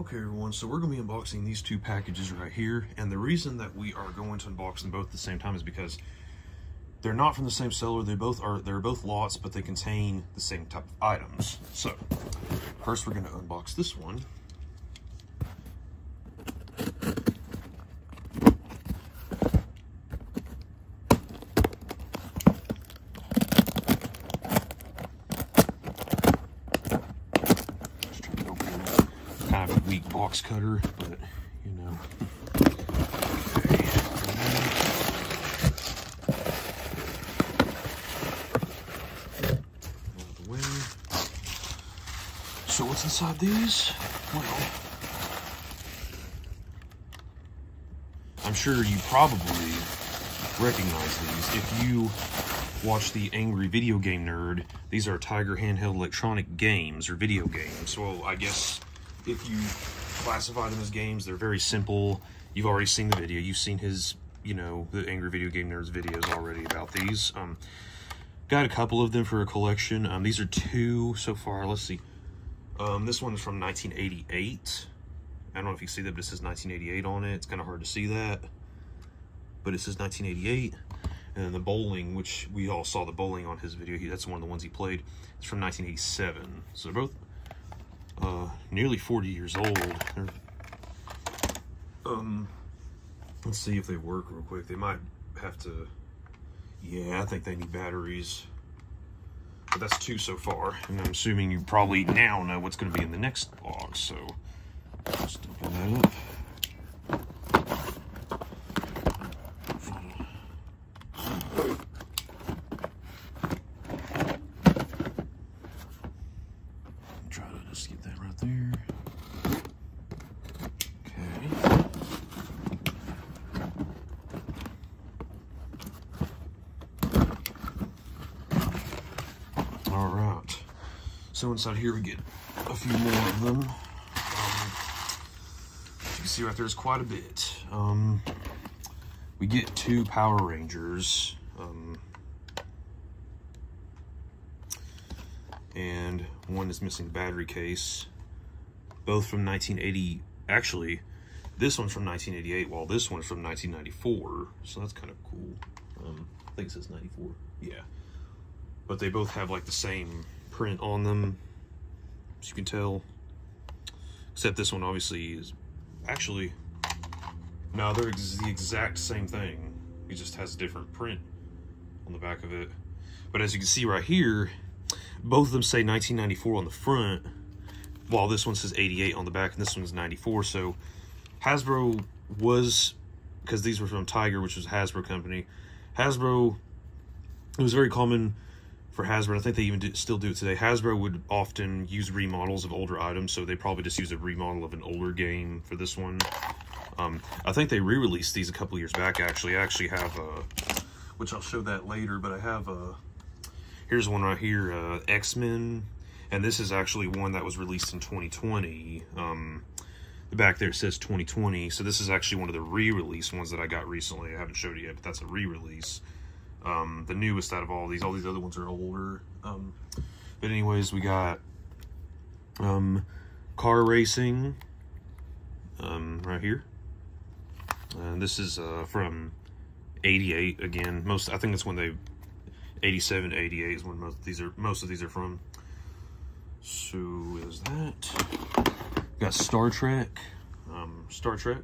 Okay everyone, so we're going to be unboxing these two packages right here, and the reason that we are going to unbox them both at the same time is because they're not from the same seller, they both are, they're both lots, but they contain the same type of items. So, first we're going to unbox this one. kind of a weak box cutter, but you know. So what's inside these? Well, I'm sure you probably recognize these. If you watch the Angry Video Game Nerd, these are Tiger handheld electronic games or video games. Well, I guess if you classify them as games, they're very simple. You've already seen the video. You've seen his, you know, the Angry Video Game Nerds videos already about these. Um, got a couple of them for a collection. Um, these are two so far. Let's see. Um, this one's from 1988. I don't know if you see that, but it says 1988 on it. It's kind of hard to see that. But it says 1988. And then the bowling, which we all saw the bowling on his video. He, that's one of the ones he played. It's from 1987. So both uh, nearly 40 years old. Um, let's see if they work real quick. They might have to, yeah, I think they need batteries. But that's two so far. And I'm assuming you probably now know what's going to be in the next box. So, just open that up. Try to just get that right there. Okay. All right. So inside here we get a few more of them. Um, you can see right there's quite a bit. Um, we get two Power Rangers. Um, and one is missing battery case. Both from 1980. Actually, this one's from 1988, while this one's from 1994. So that's kind of cool. Um, I think it says 94. Yeah. But they both have like the same print on them, as you can tell. Except this one obviously is actually no, they're ex the exact same thing. It just has a different print on the back of it. But as you can see right here, both of them say 1994 on the front, while this one says 88 on the back, and this one's 94. So Hasbro was, because these were from Tiger, which was Hasbro company. Hasbro, it was very common for Hasbro. I think they even do, still do it today. Hasbro would often use remodels of older items, so they probably just use a remodel of an older game for this one. Um, I think they re-released these a couple years back. Actually, I actually have a, which I'll show that later. But I have a. Here's one right here, uh, X-Men, and this is actually one that was released in 2020. Um, the back there says 2020, so this is actually one of the re-release ones that I got recently. I haven't showed it yet, but that's a re-release. Um, the newest out of all these. All these other ones are older. Um, but anyways, we got um, car racing um, right here. And this is uh, from 88 again. Most I think it's when they 87 88 is when most these are most of these are from. So is that got Star Trek, um, Star Trek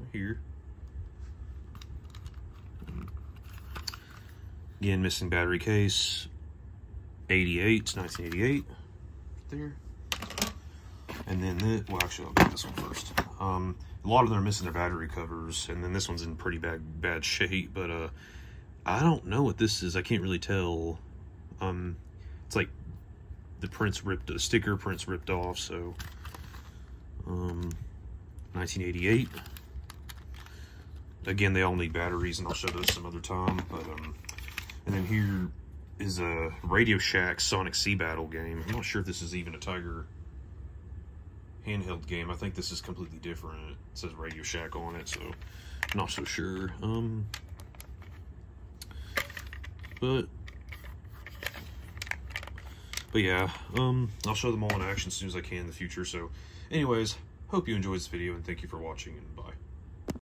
right here. Again, missing battery case. 88, 1988. There. And then, this, well, actually, I'll get this one first. Um, a lot of them are missing their battery covers, and then this one's in pretty bad bad shape. But uh, I don't know what this is. I can't really tell. Um, it's like the print's ripped, the sticker print's ripped off. So, um, 1988. Again, they all need batteries, and I'll show those some other time. But um, and then here is a Radio Shack Sonic Sea Battle game. I'm not sure if this is even a Tiger handheld game. I think this is completely different. It says Radio Shack on it, so I'm not so sure. Um, but but yeah, um, I'll show them all in action as soon as I can in the future. So, anyways, Hope you enjoyed this video and thank you for watching and bye.